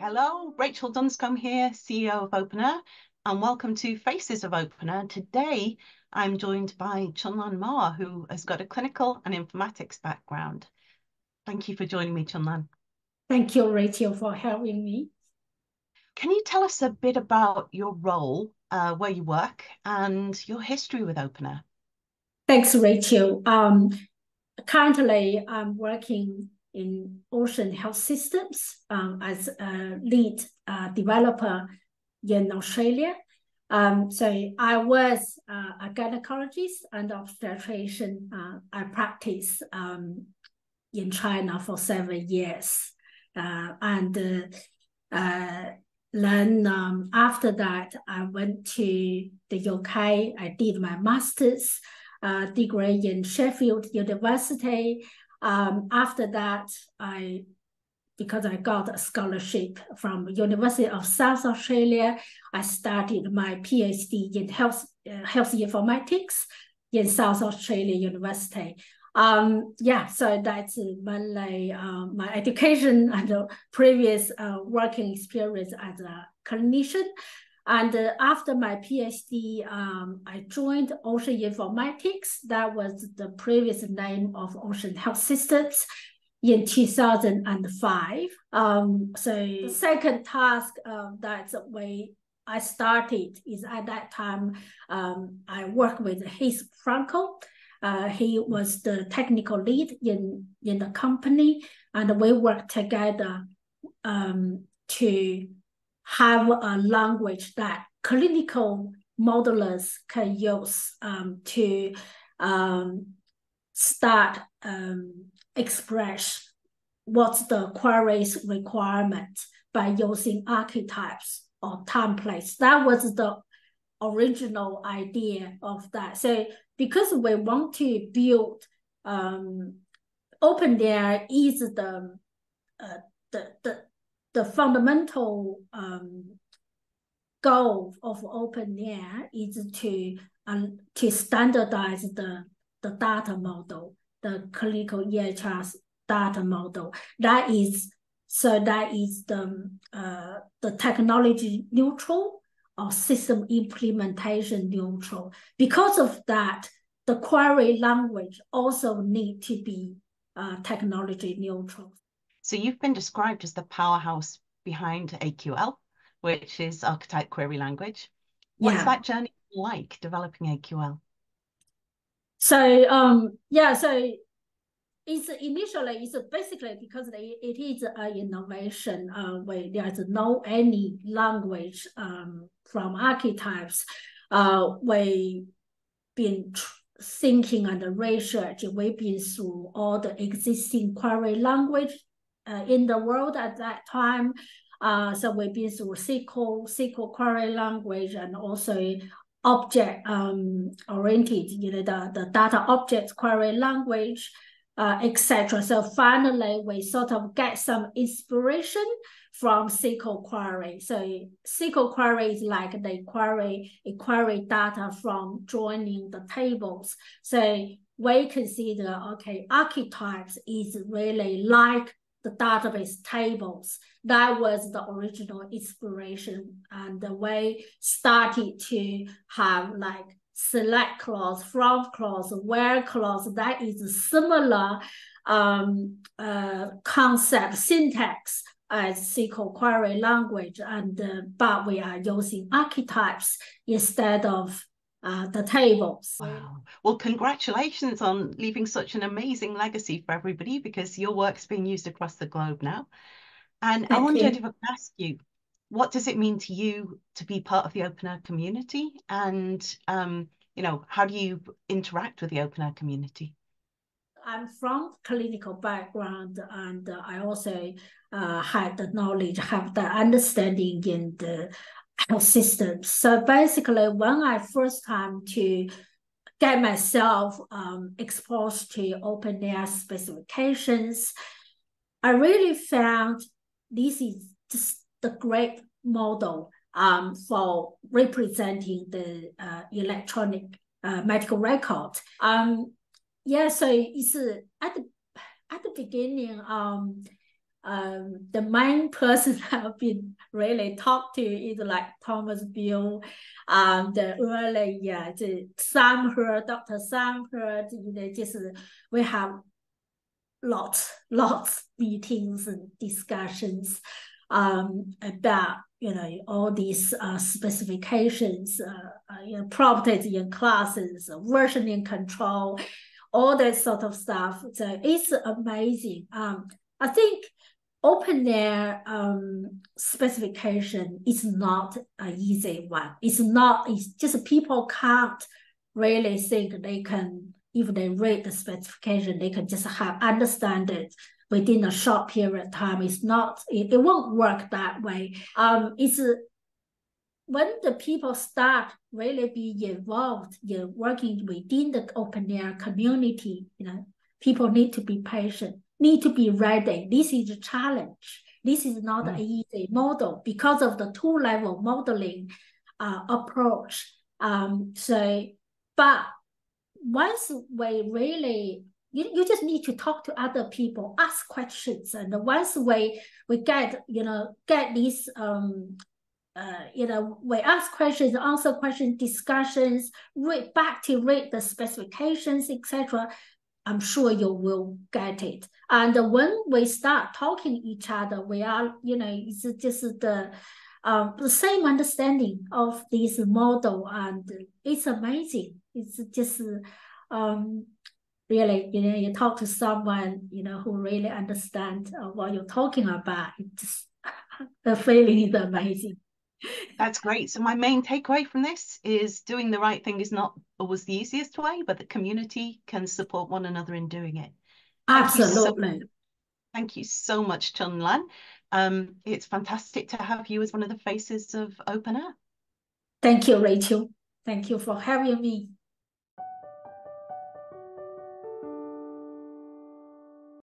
Hello, Rachel Dunscombe here, CEO of openEHR, and welcome to Faces of openEHR. Today, I'm joined by Chunlan Ma, who has got a clinical and informatics background. Thank you for joining me, Chunlan. Thank you, Rachel, for having me. Can you tell us a bit about your role, uh, where you work, and your history with openEHR? Thanks, Rachel. Um, currently, I'm working in Ocean Health Systems um, as a lead uh, developer in Australia. Um, so I was uh, a gynecologist and obstetrician. Uh, I practiced um, in China for seven years. Uh, and uh, uh, then um, after that, I went to the UK. I did my master's degree in Sheffield University. Um, after that, I because I got a scholarship from University of South Australia, I started my PhD in health uh, health informatics in South Australia University. Um, yeah, so that's mainly uh, my education and previous uh, working experience as a clinician. And uh, after my PhD, um, I joined Ocean Informatics. That was the previous name of Ocean Health Systems in 2005. Um, so the second task uh, that we I started is at that time um, I worked with Heath Frankel. Uh, he was the technical lead in in the company, and we worked together um, to have a language that clinical modelers can use um, to um, start um, express what's the query's requirement by using archetypes or templates. That was the original idea of that. So because we want to build um, openEHR is the uh, the the the fundamental um, goal of openEHR is to um, to standardize the the data model, the clinical EHR data model. That is so that is the uh, the technology neutral or system implementation neutral. Because of that, the query language also need to be uh, technology neutral. So you've been described as the powerhouse behind AQL, which is archetype query language. What's yeah. that journey like developing AQL? So um yeah, so it's initially it's basically because it is an innovation uh, where there's no any language um, from archetypes. Uh, we've been thinking and research. We've been through all the existing query language uh, in the world at that time. Uh, so we've been through SQL, SQL query language, and also object um, oriented, you know, the, the data object query language, uh, etc. So finally, we sort of get some inspiration from SQL query. So SQL query is like the query, a query data from joining the tables. So we consider, okay, archetypes is really like the database tables. That was the original inspiration and the way started to have like select clause, from clause, where clause, that is a similar um, uh, concept syntax as SQL query language, and uh, but we are using archetypes instead of uh, the tables. Wow. Well, congratulations on leaving such an amazing legacy for everybody because your work's being used across the globe now. And Thank I wondered you. if I could ask you, what does it mean to you to be part of the openEHR community? And, um, you know, how do you interact with the openEHR community? I'm from clinical background, and I also uh, had the knowledge, have the understanding in the health systems. So basically, when I first time to get myself um, exposed to openEHR specifications, I really found this is just the great model um, for representing the uh, electronic uh, medical record. Um, yeah, so it's uh, at the at the beginning, um, um, the main person I've been really talked to is like Thomas Beale, um, the early yeah, the Sam Heard, Dr. Sam Heard, you know, just we have lots, lots meetings and discussions um, about you know all these uh, specifications, uh, uh, you know, properties in classes, versioning control, all that sort of stuff. So it's amazing. Um, I think openEHR um, specification is not an easy one. It's not, it's just people can't really think they can, if they read the specification, they can just have understand it within a short period of time. It's not, it, it won't work that way. Um, it's when the people start really be involved in working within the openEHR community, you know, people need to be patient need to be ready. This is a challenge. This is not mm. an easy model because of the two-level modeling uh, approach. Um, so, but once we really, you, you just need to talk to other people, ask questions, and once we we get you know get these um uh, you know, we ask questions, answer questions, discussions, read back to read the specifications, etc. I'm sure you will get it. And when we start talking each other, we are, you know, it's just the um, the same understanding of this model, and it's amazing. It's just um, really, you know, you talk to someone, you know, who really understands uh, what you're talking about. It's just, the feeling is amazing. That's great. So my main takeaway from this is doing the right thing is not always the easiest way, but the community can support one another in doing it. Absolutely. Thank you so, thank you so much, Chun Lan. Um, it's fantastic to have you as one of the faces of openEHR. Thank you, Rachel. Thank you for having me.